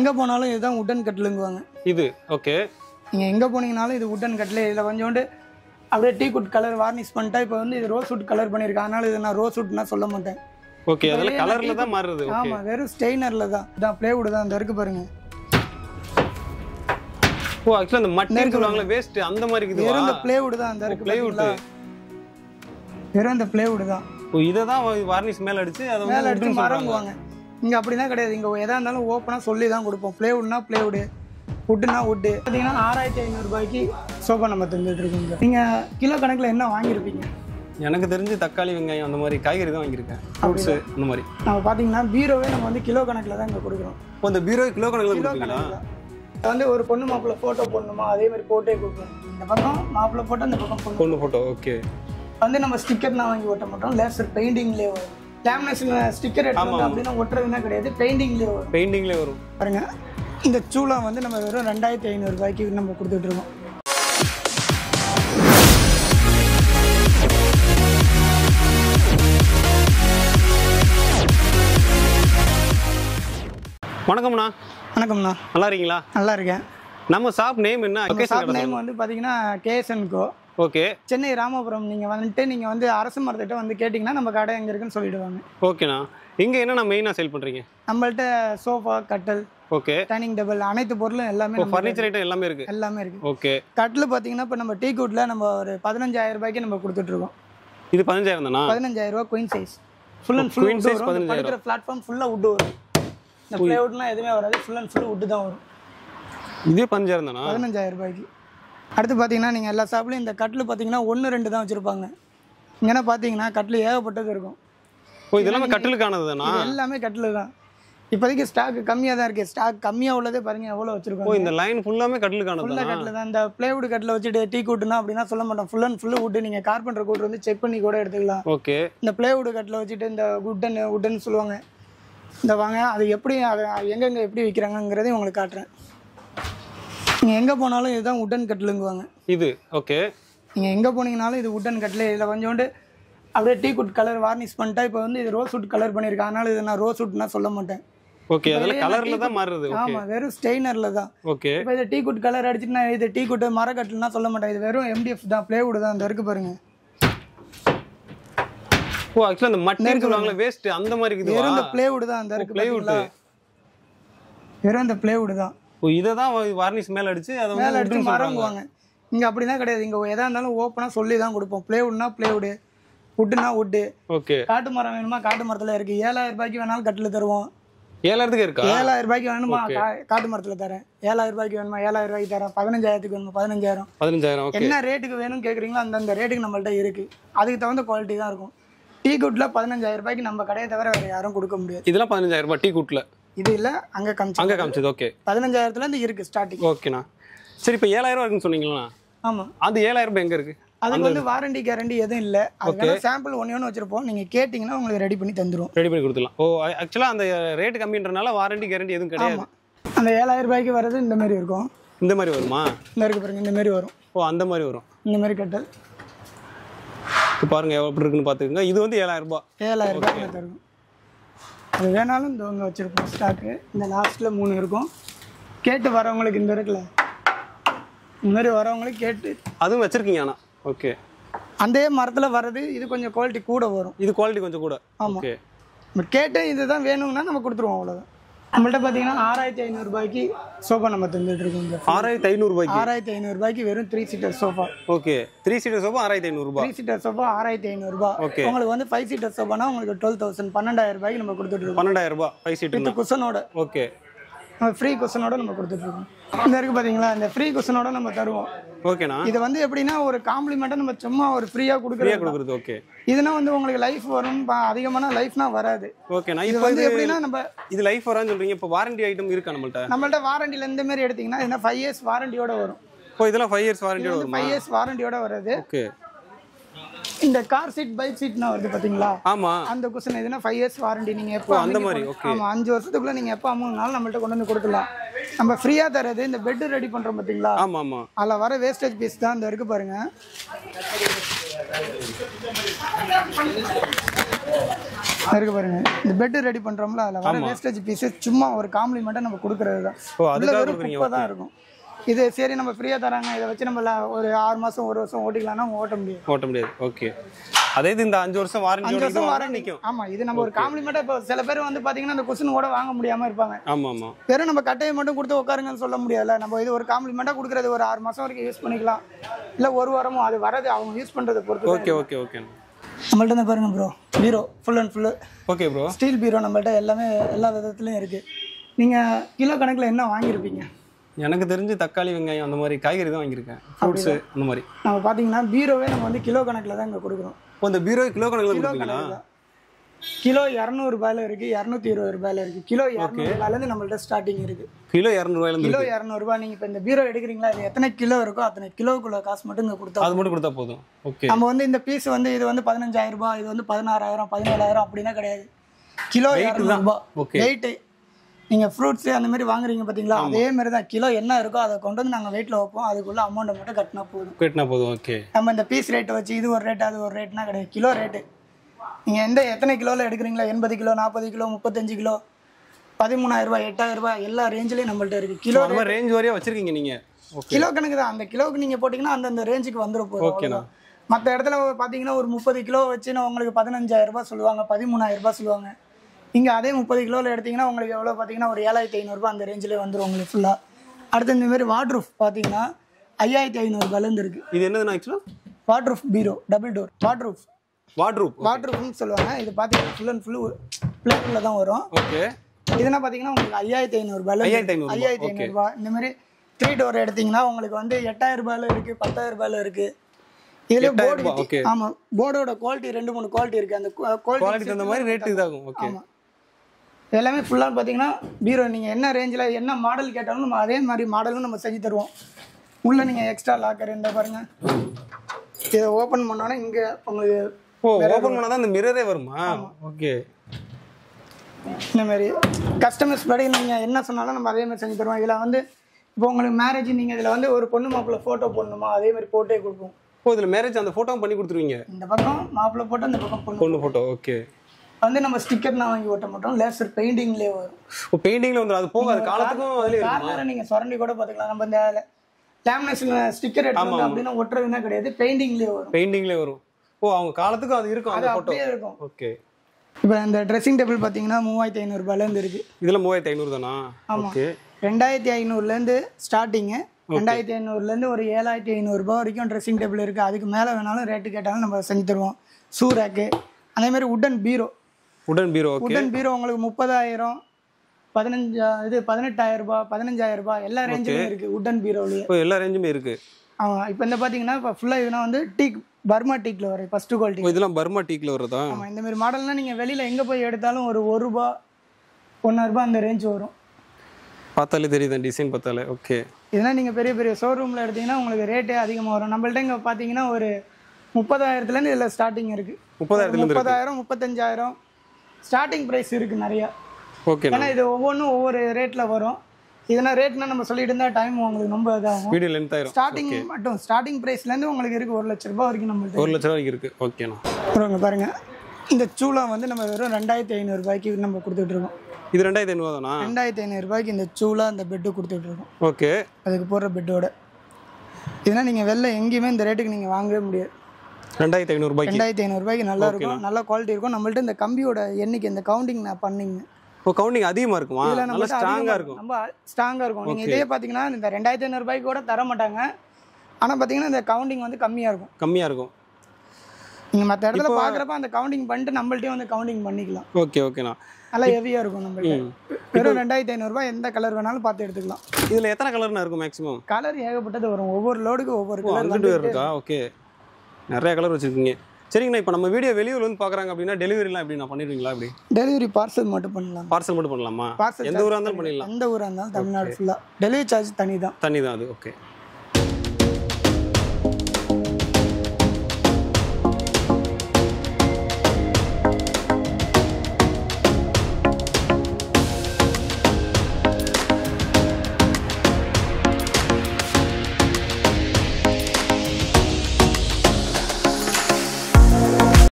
எங்கே போனாலும் இதுதான் உட்டன் கட்டிலுங்குவாங்க. இது ஓகே நீங்கள் எங்கே போனீங்கனாலும் இது உட்டன் கட்டில். இதில் கொஞ்சோண்டு அப்படியே டீ குட் கலர் வார்னிஷ் பண்ணிட்டா இப்போ வந்து இது ரோஸ் வுட் கலர் பண்ணியிருக்கேன். அதனால இது நான் ரோஸ் வுட்னா சொல்ல மாட்டேன். ஓகே அதில் வெளியே கலர்ல தான் மாறுது ஆமாம் வெறும் ஸ்டெய்னரில் தான். இதான் ப்ளேவுட் தான் அந்த இருக்கு பாருங்க. ஓ ஆக்சுவலா அந்த மட்டன் சொல்லுவாங்களே வேஸ்ட் அந்த மாதிரி வெறும் இருக்குதுவா இந்த ப்ளேவுட் தான் அந்த இருக்கு. பாத்தீங்களா? வெறும் இந்த ப்ளேவுட் தான். ஓ இதை தான் வார்னிஷ் மேல அடிச்சு அதை மேலே அடிச்சு. மரங்குவாங்க இங்கே அப்படிலாம் கிடையாது. இங்கே எதாக இருந்தாலும் ஓப்பனாக சொல்லி தான் கொடுப்போம். ப்ளேவுட்னா ப்ளேவுடு வுட்டுனா வுட்டு பார்த்தீங்கன்னா ஆறாயிரத்தி ஐநூறுரூபாய்க்கு சோஃபா நம்ம தந்துட்டு இருக்கோங்க நீங்கள் கிலோ கணக்கில் என்ன வாங்கியிருப்பீங்க? எனக்கு தெரிஞ்சு தக்காளி வெங்காயம் அந்த மாதிரி காய்கறி தான் வாங்கியிருக்கேன். ஃப்ரூட்ஸ் அந்த மாதிரி. நம்ம பார்த்தீங்கன்னா பீரோவே நம்ம வந்து கிலோ கணக்கில் தான் இங்கே கொடுக்குறோம். ஓ இந்த பீரோ கிலோ கணக்கில் கிலோ கொடுப்பீங்களா? வந்து ஒரு பொண்ணு மாப்பிள்ளை ஃபோட்டோ போடணுமா? அதே மாதிரி போட்டே கொடுப்போம். இந்த பக்கம் மாப்பிள்ளை ஃபோட்டோ இந்த பக்கம் பொண்ணு. பொண்ணு போட்டோ ஓகே வந்து நம்ம ஸ்டிக்கர்லாம் வாங்கி ஒட்ட மாட்டோம். லேசர் பெயிண்டிங்லேயே வரும். லேமினேஷன் ஸ்டிக்கர் எடுத்து அப்படின்னா ஒட்டுறதுனா கிடையாது. பெயிண்டிங்லேயே வரும். பெயிண்டிங்லேயே வரும். பாருங்க. இந்த சூளம் வந்து நம்ம வெறும் ரெண்டாயிரத்தி ஐநூறுரூபாய்க்கு நம்ம கொடுத்துட்டு இருக்கோம். வணக்கம்ண்ணா. வணக்கம்ண்ணா. நல்லா இருக்கீங்களா? நல்லா இருக்கேன். நம்ம ஷாப் நேம் என்ன? ஷாப் நேம் வந்து பார்த்தீங்கன்னா கேஎஸ்என்கோ ஓகே. சென்னை ராமபுரம் நீங்கள் வந்துட்டு நீங்கள் வந்து அரசு மரத்திட்ட வந்து கேட்டிங்கன்னா நம்ம கடை எங்கே இருக்குன்னு சொல்லிடுவாங்க. ஓகேண்ணா. இங்க என்னண்ணா மெயினாக சேல் பண்றீங்க? நம்மள்ட்ட சோஃபா கட்டல் ஓகே. டைனிங் டேபிள் அனைத்து பொருளும் எல்லாமே ஃபர்னிச்சர் ஐட்டம் எல்லாமே இருக்கு? எல்லாமே இருக்கு. ஓகே. கட்டில் பார்த்தீங்கன்னா இப்போ நம்ம டீ கூட்டில் நம்ம ஒரு பதினஞ்சாயிரம் ரூபாய்க்கு நம்ம கொடுத்துட்ருக்கோம் இது பதினஞ்சாயிரம் தானா? பதினஞ்சாயிரம் ரூபாய் queen size full and full இந்த படுக்கிற பிளாட்ஃபார்ம் ஃபுல்லாக வுட் வரும். இந்த ப்ளேவுட்லாம் எதுவுமே வராது. ஃபுல் அண்ட் ஃபுல் வுட் தான் வரும். இதே பதினஞ்சாயிரம் தானா? பதினஞ்சாயிரம் ரூபாய்க்கு. அடுத்து பார்த்தீங்கன்னா நீங்கள் எல்லா ஷாப்லையும் இந்த கட்டில் பார்த்தீங்கன்னா ஒன்று ரெண்டு தான் வச்சுருப்பாங்க. இங்கன்னா பார்த்தீங்கன்னா கட்டில் ஏகப்பட்டது இருக்கும். ஓ இது எல்லாமே கட்டிலுக்கானது தானா எல்லாமே கட்டில் தான் இப்போதைக்கு ஸ்டாக் கம்மியாக தான் இருக்குது ஸ்டாக் கம்மியாக உள்ளதே பாருங்க எவ்வளோ ஓ வச்சுருக்கோம் இந்த லைன் ஃபுல்லாமே கட்டிலுக்கானது ஃபுல்லாக கட்டில் தான் இந்த ப்ளேவுட் கட்டில் வச்சுட்டு டீ கூட்டுனா அப்படின்னா சொல்ல மாட்டோம். ஃபுல் அண்ட் ஃபுல்லு வுட்டு நீங்கள் கார்பெண்டர் கூட்டு வந்து செக் பண்ணி கூட எடுத்துக்கலாம். ஓகே. இந்த ப்ளேவுட் கட்டில் வச்சுட்டு இந்த குட்டன் உட்டன் சொல்லுவாங்க. இந்த வாங்க அது எப்படி அதை எங்கெங்கே எப்படி விற்கிறாங்கங்கிறதையும் உங்களுக்கு காட்டுறேன். நீங்கள் எங்கே போனாலும் இதுதான் உட்டன் கட்டிலுங்குவாங்க. இது ஓகே நீங்கள் எங்கே போனீங்கனாலும் இது உட்டன் கட்டில். இதில் கொஞ்சோண்டு அப்படியே டீ குட் கலர் வார்னிஷ் பண்ணிட்டா இப்போ வந்து இது ரோஸ் வுட் கலர் பண்ணியிருக்கேன் அதனால இது நான் ரோஸ் வுட்னா சொல்ல மாட்டேன். ஓகே அதில் கலர்ல தான் மாறுது ஆமாம் வெறும் ஸ்டெய்னரில் தான். ஓகே இப்போ இது டீ குட் கலர் அடிச்சுட்டு நான் இது டீ குட் மரக்கட்டில்னா சொல்ல மாட்டேன். இது வெறும் எம்டிஎஃப் தான் ப்ளேவுட் தான் அந்த இருக்கு பாருங்க. ஓ ஆக்சுவலா அந்த மட்டன் சொல்லுவாங்களே வேஸ்ட் அந்த மாதிரி இருக்குதுவா? வெறும் இந்த ப்ளேவுட் தான் அந்த இருக்கு. பாத்தீங்களா? வெறும் இந்த ப்ளேவுட் தான். இதை தான் வார்னிஷ் மேல அடிச்சு அதை மேலே அடிச்சு. மரங்குவாங்க இங்கே அப்படிலாம் கிடையாது. இங்கே எதாக இருந்தாலும் ஓப்பனாக சொல்லி தான் கொடுப்போம். ப்ளேவுட்னா ப்ளேவுடு வுட்டுனா வுட்டு ஓகே காட்டு மரம் வேணுமா? காட்டு மரத்தில் இருக்கு. ஏழாயிரம் ரூபாய்க்கு வேணாலும் கட்டில் தருவோம். ஏழாயிரத்துக்கு இருக்கா? ஏழாயிரம் ரூபாய்க்கு வேணுமா? காட்டு மரத்தில் தரேன். ஏழாயிரம் ரூபாய்க்கு வேணுமா? ஏழாயிரம் ரூபாய்க்கு தரேன். பதினஞ்சாயிரத்துக்கு வேணுமா? பதினஞ்சாயிரம். பதினஞ்சாயிரம் என்ன ரேட்டுக்கு வேணும் கேட்குறீங்களோ அந்தந்த ரேட்டுக்கு நம்மள்ட்ட இருக்கு. அதுக்கு தகுந்த குவாலிட்டி தான் இருக்கும். டீ குட்டில் பதினஞ்சாயிரம் ரூபாய்க்கு நம்ம கடையை தவிர வேறு யாரும் கொடுக்க முடியாது. இதெல்லாம் பதினஞ்சாயிரம் ரூபாய் டீ கூட்டில். இது இல்லை அங்கே கமிச்சு அங்கே காமிச்சது ஓகே பதினஞ்சாயிரத்துலேருந்து இருக்கு ஸ்டார்டிங் ஓகேண்ணா சரி இப்போ ஏழாயிரம் இருக்குன்னு சொன்னீங்களா ஆமாம் அது ஏழாயிரம் ரூபாய் எங்க இருக்கு? அதுக்கு வந்து வாரண்டி கேரண்டி எதுவும் இல்லை. அதுக்கான சாம்பிள் ஒன்று ஒன்று வச்சிருப்போம். நீங்கள் கேட்டிங்கன்னா உங்களுக்கு ரெடி பண்ணி தந்துடும் ரெடி பண்ணி கொடுத்துலாம் ஓ ஆக்சுவலாக அந்த ரேட் கம்மின்றனால வாரண்டி கேரண்டி எதுவும் கிடையாது. அந்த ஏழாயிரம் ரூபாய்க்கு வர்றது இந்த மாதிரி இருக்கும். இந்த மாதிரி வருமா? இந்த இருக்கு பாருங்க இந்த மாதிரி வரும். ஓ அந்த மாதிரி வரும். இந்த மாதிரி கட்டல். பாருங்க எப்படி இருக்குன்னு பார்த்துக்கோங்க. இது வந்து ஏழாயிரம் ரூபாய். ஏழாயிரம் ரூபாய்க்கு தரும் அது வேணாலும் இந்த இங்கே வச்சுருப்போம் ஸ்டாக்கு இந்த லாஸ்ட்டில் மூணு இருக்கும். கேட்டு வரவங்களுக்கு இந்த இருக்குல்ல? மாதிரி வரவங்களுக்கு கேட்டு. அதுவும் வச்சிருக்கீங்க ஆனால் ஓகே அந்த மரத்தில் வர்றது இது கொஞ்சம் குவாலிட்டி கூட வரும். இது குவாலிட்டி கொஞ்சம் கூட. ஆமாம் ஓகே பட் கேட்டு இதுதான் வேணும்னா நம்ம கொடுத்துருவோம் அவ்வளோதான் நம்மள்ட்ட பார்த்தீங்கன்னா ஆறாயிரத்தி ஐநூறுரூபாய்க்கு சோஃபா நம்ம தந்துட்டு இருக்கோம் இங்க. ஆறாயிரத்தி ஐநூறுபாய்க்கு ஆறாயிரத்தி ஐநூறுரூபாய்க்கு வெறும் three seater sofa okay three seater sofa ஆறாயிரத்தி ஐநூறுபா த்ரீ சீட்டர் சோஃபா ஆறாயிரத்தி ஐநூறுரூபா Okay. உங்களுக்கு வந்து ஃபைவ் சீட்டர் சோஃபானா உங்களுக்கு டுவெல் தௌசண்ட் பன்னெண்டாயிரம் ரூபாய்க்கு நம்ம கொடுத்துட்டு இருக்கோம் பன்னெண்டாயிரம் ரூபாய் ஃபைவ் சீட்டு வித் குஷனோட ஓகே நம்ம ஃப்ரீ குஷனோட நம்ம கொடுத்துட்டு இருக்கோம் இந்த இருக்கு பார்த்தீங்களா இந்த ஃப்ரீ குஷனோட நம்ம தருவோம். ஓகேண்ணா. இது வந்து எப்படின்னா ஒரு காம்ப்ளிமெண்ட்டாக நம்ம சும்மா ஒரு ஃப்ரீயாக கொடுக்குறோம் கொடுக்குறது ஓகே இதுனா வந்து உங்களுக்கு லைஃப் வரும் பா- அதிகமான லைஃப்னா வராது. ஓகேண்ணா இது இப்போ வந்து எப்படின்னா நம்ம இது லைஃப் வரான்னு சொல்றீங்க இப்போ வாரண்டி ஐட்டம் இருக்கா நம்மள்ட்ட? நம்மள்ட்ட வாரண்டியில் இந்த மாதிரி எடுத்தீங்கன்னா என்ன ஃபைவ் இயர்ஸ் வாரண்டியோட வரும். ஓ இதெல்லாம் ஃபைவ் இயர்ஸ் வாரண்டியோட வருமா? ஃபைவ் இயர்ஸ் வாரண்டியோட வருது. ஓகே இந்த கார் சீட் பைக் சீட்னா வருது பாத்தீங்களா? ஆமா. அந்த குஷன் எதுனா ஃபைவ் இயர்ஸ் வாரண்டி நீங்க எப்போ அந்த மாதிரி. ஆமா அஞ்சு வருஷத்துக்குள்ள நீங்க எப்போ அமௌண்ட்னாலும் நம்மள்ட்ட கொண்டு வந்து கொடுக்கலாம். நம்ம ஃப்ரீயா தரது இந்த பெட் ரெடி பண்றோம் பாத்தீங்களா? ஆமா ஆமா அதில் வர வேஸ்டேஜ் பீஸ் தான் இந்த இருக்கு பாருங்க. இருக்கு பாருங்க. இந்த பெட் ரெடி பண்றோம்ல அதுல வர வேஸ்டேஜ் பீஸ் சும்மா ஒரு காம்ப்ளிமெண்ட்டா நம்ம கொடுக்கறது தான். குப்பை தான் இருக்கும். இது சரி நம்ம ஃப்ரீயா தராங்க. இதை வச்சு நம்ம ஒரு ஆறு மாசம் ஒரு வருஷம் ஓட்டிக்கலாம்னா ஓட்ட முடியாது. ஓட்ட முடியாது. ஓகே அதே இது இந்த அஞ்சு வருஷம் அஞ்சு வாரண்டி வருஷம் வாரண்டி ஆமா இது நம்ம ஒரு காம்ப்ளிமெண்டா இப்போ சில பேர் வந்து பாத்தீங்கன்னா அந்த கொஸ்டின் கூட வாங்க முடியாம இருப்பாங்க. ஆமாம். ஆமாம் வெறும் நம்ம கட்டையை மட்டும் கொடுத்து உட்காருங்கன்னு சொல்ல முடியாதுல்ல. நம்ம இது ஒரு காம்ப்ளிமெண்டா கொடுக்குறது ஒரு ஆறு மாசம் வரைக்கும் யூஸ் பண்ணிக்கலாம். இல்ல ஒரு வாரமும் அது வரது அவங்க யூஸ் பண்றதை பொறுத்து ஓகே ஓகே ஓகே நம்மள்ட்ட இருந்து பாருங்க bro bureau full and full okay bro steel bureau நம்மள்ட்ட எல்லாமே எல்லா விதத்துலையும் இருக்குது நீங்கள் கிலோ கணக்கில் என்ன வாங்கியிருப்பீங்க? எனக்கு தெரிஞ்சு தக்காளி வெங்காயம் அந்த மாதிரி காய்கறி தான் வாங்கியிருக்கேன். ஃப்ரூட்ஸு அந்த மாதிரி. நம்ம பார்த்தீங்கன்னா பீரோவே நம்ம வந்து கிலோ கணக்கில் தான் இங்கே கொடுக்குறோம். இப்போ இந்த பீரோ கிலோ கணக்கில் தான். கிலோ இரநூறுபாயில் இருக்குது இரநூத்தி இருபது ரூபாயில இருக்குது கிலோ இரநூறுபாயிலேருந்து நம்மள்ட்ட ஸ்டார்டிங் இருக்குது கிலோ இரநூறுவாயிலேருந்து கிலோ இரநூறுபா நீங்கள் இப்போ இந்த பீரோ எடுக்கிறீங்களா? இது எத்தனை கிலோ இருக்கோ அத்தனை கிலோக்குள்ள காசு மட்டும் இங்கே கொடுத்தா அது மட்டும் கொடுத்தா போதும். ஓகே நம்ம வந்து இந்த பீஸ் வந்து இது வந்து பதினஞ்சாயிரம் ரூபாய் இது வந்து பதினாறாயிரம் பதினேழாயிரம் அப்படின்னா கிடையாது. கிலோ இரநூறுபா. வெயிட்டு நீங்கள் ஃப்ரூட்ஸ் அந்த மாதிரி வாங்குறீங்க பார்த்தீங்களா அதே மாதிரி தான் கிலோ என்ன இருக்கோ அதை கொண்டு வந்து நாங்கள் வெயிட்டில் வைப்போம். அதுக்குள்ள அமௌண்ட்டை மட்டும் கட்டினா போதும். கட்டினா போதும் ஓகே நம்ம இந்த பீஸ் ரேட்டை வச்சு இது ஒரு ரேட் அது ஒரு ரேட்னா கிடையாது. கிலோ ரேட்டு நீங்கள் எந்த எத்தனை கிலோவில் எடுக்கிறீங்களா? எண்பது கிலோ நாற்பது கிலோ முப்பத்தஞ்சு கிலோ எட்டாயிரம் ரூபாய் எல்லா ரேஞ்சிலையும் நம்மள்ட்ட இருக்குது கிலோ ரேஞ்ச் வரையா வச்சிருக்கீங்க நீங்க? ஓகே கிலோ கணக்கு தான். அந்த கிலோவுக்கு நீங்கள் போட்டிங்கன்னா அந்தந்த ரேஞ்சுக்கு வந்துட ஓகேண்ணா. போதும். மற்ற இடத்துல பார்த்தீங்கன்னா ஒரு முப்பது கிலோ வச்சு நான் உங்களுக்கு பதினஞ்சாயிரம் ரூபாய் சொல்லுவாங்க பதிமூணாயிரம் ரூபாய் சொல்லுவாங்க. இங்கே அதே முப்பது கிலோவில் எடுத்தீங்கன்னா உங்களுக்கு எவ்வளோ பார்த்தீங்கன்னா ஒரு ஏழாயிரத்தி ஐநூறுரூபா அந்த ரேஞ்சிலே வந்துடும் உங்களுக்கு ஃபுல்லாக அடுத்து இந்த மாதிரி வாட்ரூஃப் பார்த்தீங்கன்னா ஐயாயிரத்தி ஐநூறுபாலேருந்து இருக்குது இது என்னதுண்ணா ஆக்சுவலாக waterproof bureau double door waterproof waterproof வாட்ரூஃப்னு சொல்லுவாங்க. இது பார்த்தீங்கன்னா ஃபுல் அண்ட் ஃபுல் பிளேட்டில் தான் வரும். ஓகே இதுனா பார்த்தீங்கன்னா உங்களுக்கு ஐயாயிரத்தி ஐநூறுபாயில் 5500 ஐயாயிரத்தி ஐநூறுபா இந்த மாதிரி த்ரீ டோர் எடுத்தீங்கன்னா உங்களுக்கு வந்து எட்டாயிரம் ரூபாயில இருக்கு பத்தாயிரம் ரூபாயில இருக்கு. இதுலயே 8000 போர்டு ரூபாய், okay. ஆமா போர்டோட குவாலிட்டி ரெண்டு மூணு குவாலிட்டி இருக்கு. அந்த குவாலிட்டி தகுந்த மாதிரி ரேட் இதாகும் ஓகே எல்லாமே ஃபுல்லாக பார்த்தீங்கன்னா பீரோ நீங்கள் என்ன ரேஞ்சில் என்ன மாடல் கேட்டாலும் நம்ம அதே மாதிரி மாடலும் நம்ம செஞ்சு தருவோம். உள்ள நீங்கள் எக்ஸ்ட்ரா லாக்கர் இந்த பாருங்க. இதை ஓப்பன் பண்ணோன்னா இங்கே உங்களுக்கு ஓ ஓப்பன் பண்ணால் தான் இந்த மிரரே வருமா? ஓகே இந்த மாதிரி கஸ்டமர்ஸ் படி நீங்கள் என்ன சொன்னாலும் நம்ம அதே மாதிரி செஞ்சு தருவோம். இதில் வந்து இப்போ உங்களுக்கு மேரேஜ் நீங்கள் இதில் வந்து ஒரு பொண்ணு மாப்பிள்ளை ஃபோட்டோ போடணுமா? அதே மாதிரி போட்டே கொடுப்போம். ஓ இதில் மேரேஜ் அந்த ஃபோட்டோவும் பண்ணி கொடுத்துருவீங்க? இந்த பக்கம் மாப்பிள்ளை போட்டு அந்த பக்கம் பொண்ணு ஃபோட்டோ ஓகே வந்து நம்ம ஸ்டிக்கர்லாம் வாங்கி ஓட்ட மாட்டோம். லேசர் பெயிண்டிங்லேயே வரும். ஓ பெயிண்டிங்கில் வந்துடும் அது போகாது. காலத்துக்கும் கார்னரை நீங்கள் சுரண்டி கூட பார்த்துக்கலாம். நம்ம இந்த லேமினேஷன் ஸ்டிக்கர் எடுத்து அப்படின்னா ஒட்டுறதுனா கிடையாது. பெயிண்டிங்லேயே வரும். பெயிண்டிங்லேயே வரும். ஓ அவங்க காலத்துக்கும் அது இருக்கும் அது அப்படியே இருக்கும். ஓகே. இப்போ இந்த ட்ரெஸ்ஸிங் டேபிள் பார்த்தீங்கன்னா மூவாயிரத்தி ஐநூறுபாலேருந்து இருக்குது இதில் மூவாயிரத்தி ஐநூறு தானா? ஓகே. ரெண்டாயிரத்தி ஐநூறுலேருந்து ஸ்டார்டிங்கு ரெண்டாயிரத்தி ஐநூறுலேருந்து ஒரு ஏழாயிரத்தி ஐநூறுரூபா வரைக்கும் ட்ரெஸ்ஸிங் டேபிள் இருக்குது அதுக்கு மேலே வேணாலும் ரேட்டு கேட்டாலும் நம்ம செஞ்சு தருவோம். ஷூ ரேக்கு அதே மாதிரி உட்டன் பீரோ உடன் பீரோ ஓகே உட்டன் பீரோ உங்களுக்கு முப்பதாயிரம் பதினஞ்சா இது பதினெட்டாயிரம் ரூபாய் பதினஞ்சாயிரம் ரூபாய் எல்லா ரேஞ்சிலும் இருக்குது உட்டன் பீரோலேயே. இப்போ எல்லா ரேஞ்சுமே இருக்கு. ஆமாம் இப்போ இந்த பார்த்தீங்கன்னா இப்போ ஃபுல்லாக இதுனா வந்து டீக் பர்மா டீக்கில் வரும் ஃபஸ்ட்டு குவாலிட்டி இதெல்லாம் பர்மா டீக்கில் வருதா ஆமாம் இந்த மாதிரி மாடல்னால் நீங்கள் வெளியில் எங்கே போய் எடுத்தாலும் ஒரு ஒரு ரூபா ஒன்றாயிரரூபா அந்த ரேஞ்ச் வரும். பார்த்தாலே தெரியுது டிசைன் பார்த்தாலே. ஓகே இதெல்லாம் நீங்கள் பெரிய பெரிய ஷோரூமில் எடுத்தீங்கன்னா உங்களுக்கு ரேட்டே அதிகமாக வரும். நம்மள்ட்ட இங்கே பார்த்தீங்கன்னா ஒரு முப்பதாயிரத்துலேருந்து இதில் ஸ்டார்டிங் இருக்குது இருக்கு. முப்பதாயிரம் முப்பத்தஞ்சாயிரம் ஸ்டார்டிங் ப்ரைஸ் இருக்குது நிறையா. ஓகே ஏன்னா இது ஒவ்வொன்றும் ஒவ்வொரு ரேட்டில் வரும். இதெல்லாம் ரேட்னா நம்ம சொல்லிட்டு இருந்தால் டைம் உங்களுக்கு ரொம்ப இதாகும். வீடியோ லென்த் ஆயிரும். ஸ்டார்டிங் மட்டும் ஸ்டார்டிங் ப்ரைஸ்லேருந்து உங்களுக்கு இருக்குது ஒரு லட்ச ரூபாய் வரைக்கும் நம்மள்ட்ட ஒரு லட்ச ரூபாய்க்கு இருக்கு. ஓகேண்ணா அப்புறம் இங்க பாருங்க. இந்த சூளா வந்து நம்ம வெறும் ரெண்டாயிரத்தி ஐநூறுபாய்க்கு நம்ம கொடுத்துட்ருக்கோம் இது ரெண்டாயிரத்தி ஐநூறு தானா? ரெண்டாயிரத்தி ஐநூறுபாய்க்கு இந்த சூளா இந்த பெட்டு கொடுத்துட்ருக்கோம் ஓகே அதுக்கு போடுற பெட்டோட இதெல்லாம் நீங்கள் வெளில எங்கேயுமே இந்த ரேட்டுக்கு நீங்கள் வாங்கவே முடியாது. ரெண்டாயிரத்தி ஐநூறுபாய்க்கு ரெண்டாயிரத்தி ஐநூறுபாய்க்கு நல்லா இருக்கும். நல்ல குவாலிட்டி இருக்கும். நம்மள்ட்ட இந்த கம்பியோட எண்ணிக்கை இந்த கவுண்டிங் நான் பண்ணிங்க. இப்போ கவுண்டிங் அதிகமாக இருக்குமா? நல்லா நம்மள்ட்ட ஸ்ட்ராங்காக இருக்கும். ரொம்ப ஸ்ட்ராங்காக இருக்கும். நீங்கள் இதே பார்த்தீங்கன்னா இந்த ரெண்டாயிரத்தி ஐநூறுபாய்க்கு கூட தர மாட்டாங்க. ஆனால் பார்த்தீங்கன்னா இந்த கவுண்டிங் வந்து கம்மியாக இருக்கும். கம்மியாக இருக்கும். நீங்கள் மற்ற இடத்துல பார்க்குறப்ப அந்த கவுண்டிங் பண்ணிட்டு நம்மள்ட்டே வந்து கவுண்டிங் பண்ணிக்கலாம். ஓகே ஓகேண்ணா நல்லா ஹெவியாக இருக்கும் நம்மள்ட்ட. வெறும் ரெண்டாயிரத்தி ஐநூறுரூபா எந்த கலர் வேணாலும் பார்த்து எடுத்துக்கலாம். இதில் எத்தனை கலர்னா இருக்கும் மேக்ஸிமம் கலர் ஏகப்பட்டது வரும். ஒவ்வொரு லோடுக்கு ஒவ்வொரு கலர் இருக்கா? ஓகே நிறைய கலர் வச்சுருக்கீங்க. சரிங்கண்ணா இப்போ நம்ம வீடியோ வெளியூர்ல வந்து பார்க்குறாங்க அப்படின்னா டெலிவரிலாம் எப்படி நான் பண்ணிடுவீங்களா அப்படி டெலிவரி பார்சல் மட்டும் பண்ணலாம். பார்சல் மட்டும் பண்ணலாமா? பார்சல் எந்த ஊராக இருந்தாலும் பண்ணிடலாம். எந்த ஊராக இருந்தாலும் தமிழ்நாடு ஃபுல்லாக டெலிவரி சார்ஜ் தனி தான் தண்ணி தான் அது ஓகே